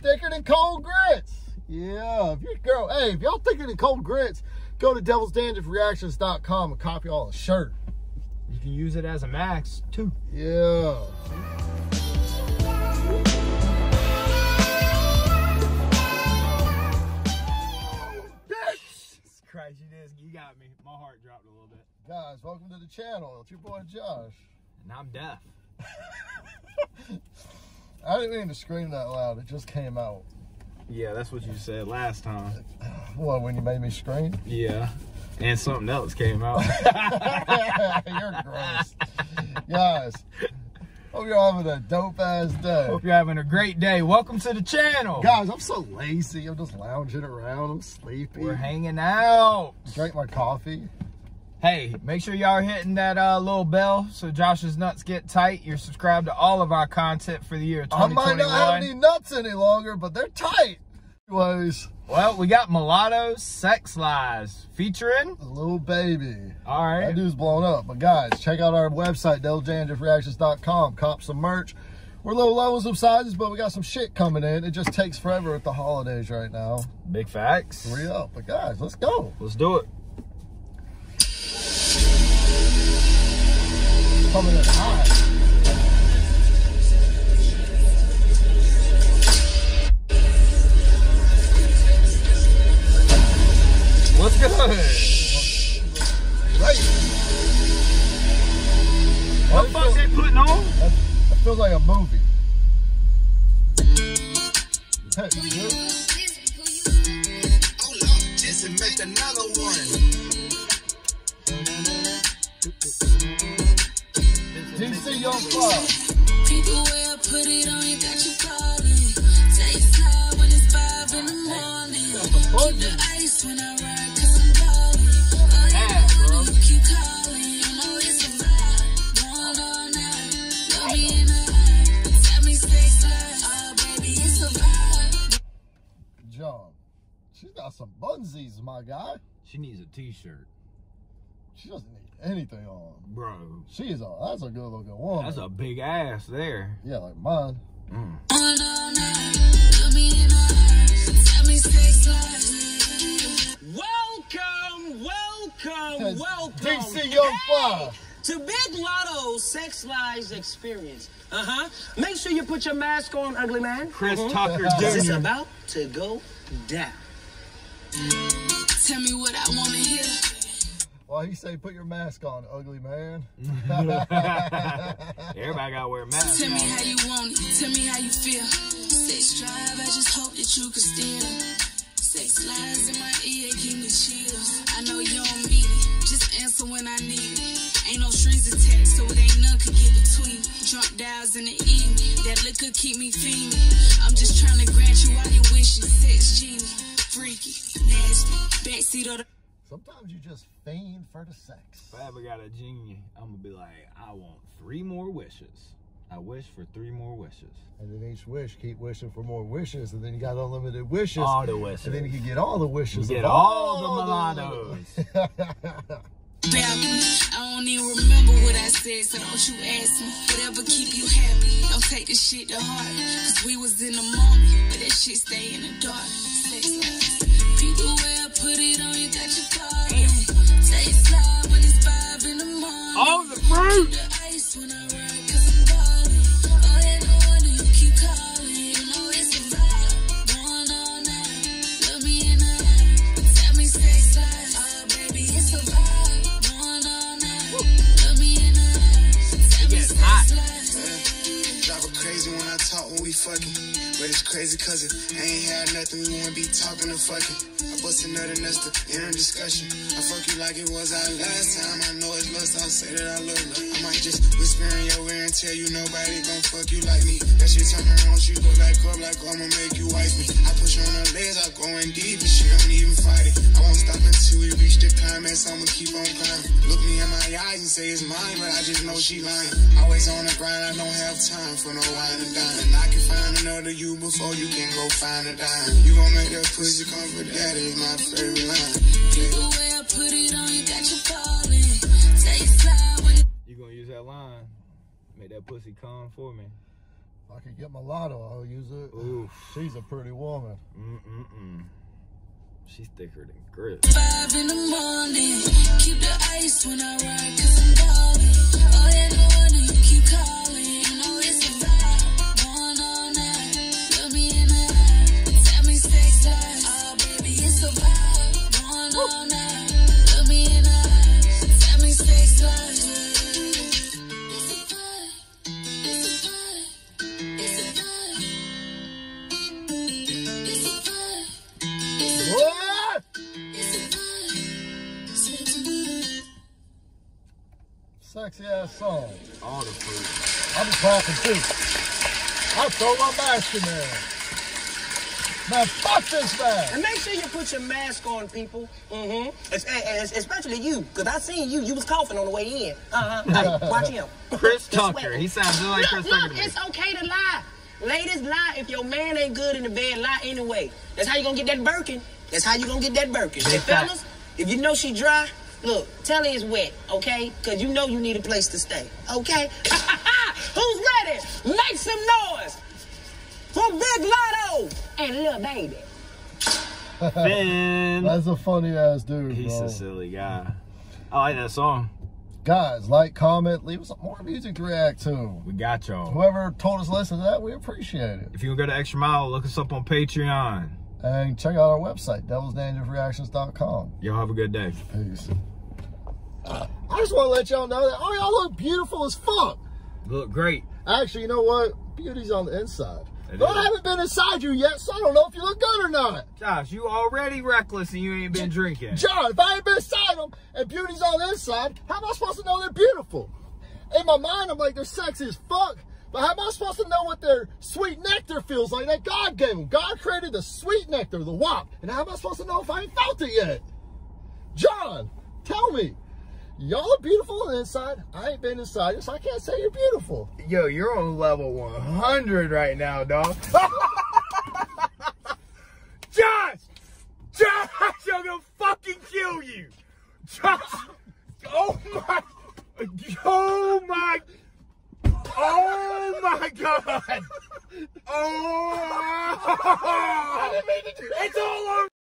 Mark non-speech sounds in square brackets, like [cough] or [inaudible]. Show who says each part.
Speaker 1: thicker than cold grits. Yeah, if your girl, hey, if y'all thicker than cold grits, go to devilsdandruffreactions.com and copy all the shirt.
Speaker 2: You can use it as a max too.
Speaker 1: Yeah.
Speaker 2: Jesus Christ, you just you got me. My heart dropped a little bit.
Speaker 1: Guys, welcome to the channel. It's your boy Josh.
Speaker 2: And I'm deaf. [laughs]
Speaker 1: I didn't mean to scream that loud. It just came out.
Speaker 2: Yeah, that's what you said last time. [sighs]
Speaker 1: What, when you made me scream?
Speaker 2: Yeah. And something else came out. [laughs] [laughs]
Speaker 1: You're gross. Guys, hope you're having a dope ass day.
Speaker 2: Hope you're having a great day. Welcome to the channel.
Speaker 1: Guys, I'm so lazy. I'm just lounging around. I'm sleepy.
Speaker 2: We're hanging out.
Speaker 1: Drank my coffee.
Speaker 2: Hey, make sure y'all are hitting that uh, little bell so Josh's nuts get tight. You're subscribed to all of our content for the year 2021.
Speaker 1: I might not have any nuts any longer, but they're tight. Anyways,
Speaker 2: Well, we got Mulatto's Sex Lies featuring.
Speaker 1: a Lil Baby.
Speaker 2: All right.
Speaker 1: That dude's blown up. But guys, check out our website, devilsdandruffreactions.com. Cop some merch. We're low levels of sizes, but we got some shit coming in. It just takes forever at the holidays right now.
Speaker 2: Big facts.
Speaker 1: Hurry up. But guys, let's go.
Speaker 2: Let's do it.
Speaker 1: Coming in hot.
Speaker 2: What's good?
Speaker 1: Right.
Speaker 2: What the fuck they putting on?
Speaker 1: That, that feels like a movie. Hey, DC Young Fly.
Speaker 3: People where I put it on, you got you calling. Take slide when it's five in the morning. Keep the ice when I ride, cause I'm balling. Oh, you
Speaker 2: Yeah, bro.
Speaker 3: you keep calling. You know it's a vibe. Going all night. Love me in the eye. Tell me stay slide. Oh, baby, it's a vibe.
Speaker 1: John. She's got some bunsies, my guy.
Speaker 2: She needs a t-shirt.
Speaker 1: She doesn't need anything on.
Speaker 2: Bro,
Speaker 1: She is a that's a good looking woman.
Speaker 2: that's a big ass there.
Speaker 1: yeah, like mine.
Speaker 2: Mm.
Speaker 3: Going all night. Love me in the eye. Tell me stay slide.
Speaker 4: Welcome, welcome, welcome.
Speaker 1: DC Young Fly.
Speaker 4: To Big Latto Sex Lies Experience. Uh huh. Make sure you put your mask on, ugly man.
Speaker 2: Chris
Speaker 4: Mhm.
Speaker 2: Tucker
Speaker 4: Cause it's
Speaker 2: Jr.
Speaker 4: about to go down.
Speaker 3: Tell me what I wanna hear.
Speaker 1: Why he say put your mask on, ugly man? [laughs]
Speaker 2: Everybody gotta wear a mask.
Speaker 3: Tell me how you want it. Tell me how you feel. Sex drive, I just hope that you can steal. Sex lies in my ear, give me chills. I know you don't mean it. Just answer when I need it. Ain't no strings attached, so it ain't none could get between. Drunk dials in the evening. That liquor keep me fiending. I'm just trying to grant you all your wishes. Sex genie. Freaky. Nasty. Backseat of the
Speaker 1: Sometimes you just feign for the sex.
Speaker 2: If I ever got a genie, I'm gonna be like, I want three more wishes. I wish for three more wishes.
Speaker 1: And then each wish, keep wishing for more wishes, and then you got unlimited wishes.
Speaker 2: All the wishes.
Speaker 1: And then you can get all the wishes.
Speaker 2: You
Speaker 1: of
Speaker 2: get all the
Speaker 1: all
Speaker 2: mulattoes. [laughs]
Speaker 3: I don't even remember what I said, so don't you ask me. Whatever keep you happy, don't take this shit to heart. Cause we was in the moment, but that shit stay in the dark. It's
Speaker 5: crazy cause it ain't had nothing, we wouldn't be talking to fucking. I bust another nest to inner discussion. I fuck you like it was our last time. I know it's lust, I'll say that I love you. I might just whisper in your ear and tell you nobody gon' fuck you like me. That shit turn on, she go back up like I'ma make you wife me. I push on her legs, I go in deep and she don't even fight it. I won't stop until we reach the climax, I'ma keep on climbing. Look me in my eyes and say it's mine, but I just know she lying. Always on the grind, I don't have time for no wine and dine. And I can find another you before you can go find a dime. You gon' make that pussy come for daddy my favorite line.
Speaker 3: People where I put it on, you got your calling. Take slide
Speaker 2: You gonna use that line? Make that pussy come for me.
Speaker 1: If I can get mulatto, I'll use it.
Speaker 2: Oof.
Speaker 1: She's a pretty woman.
Speaker 2: Mm-mm-mm. She's thicker than grit.
Speaker 3: Five in the morning, keep the ice when I ride, cause I'm ballin'. Oh yeah, no wonder you keep calling.
Speaker 1: Sexy ass song.
Speaker 2: All the food.
Speaker 1: I'll be clapping too. I'll throw my mask in there. Man, fuck this man.
Speaker 4: And make sure you put your mask on, people. Mm-hmm. Es- es- Especially you, because I seen you. You was coughing on the way in. Uh-huh. Hey, [laughs] watch him.
Speaker 2: Chris Tucker. He sounds just like
Speaker 4: look,
Speaker 2: Chris Tucker.
Speaker 4: look,
Speaker 2: to
Speaker 4: it's okay to lie. Ladies, lie. If your man ain't good in the bed, lie anyway. That's how you gonna get that Birkin. That's how you gonna get that Birkin. Hey, fellas, if you know she dry, look, tell her it's wet, okay? Because you know you need a place to stay, okay? [laughs] Who's ready? Make some noise for Big Latto and Lil Baby.
Speaker 2: Finn.
Speaker 1: That's a funny ass dude,
Speaker 2: He's
Speaker 1: bro.
Speaker 2: a silly guy. I like that song.
Speaker 1: Guys, like, comment, leave us some more music to react to.
Speaker 2: We got y'all.
Speaker 1: Whoever told us to listen to that, we appreciate it.
Speaker 2: If you can go to Extra Mile, look us up on Patreon.
Speaker 1: And check out our website, devilsdandruffreactions.com.
Speaker 2: Y'all have a good day.
Speaker 1: Peace. I just want to let y'all know that, oh, y'all look beautiful as fuck.
Speaker 2: Look great.
Speaker 1: Actually, you know what? Beauty's on the inside.
Speaker 2: It is.
Speaker 1: I haven't been inside you yet, so I don't know if you look good or not.
Speaker 2: Josh, you already reckless and you ain't been drinking.
Speaker 1: John, if I ain't been inside them and beauty's on the inside, how am I supposed to know they're beautiful? In my mind, I'm like, they're sexy as fuck. But how am I supposed to know what their sweet nectar feels like that God gave them? God created the sweet nectar, the wop. And how am I supposed to know if I ain't felt it yet? John, tell me. Y'all are beautiful on the inside. I ain't been inside so I can't say you're beautiful.
Speaker 2: Yo, you're on level 100 right now, dog. [laughs] Josh! Josh, I'm gonna fucking kill you! Josh! Oh my! Oh my! Oh my god! Oh! It's all over!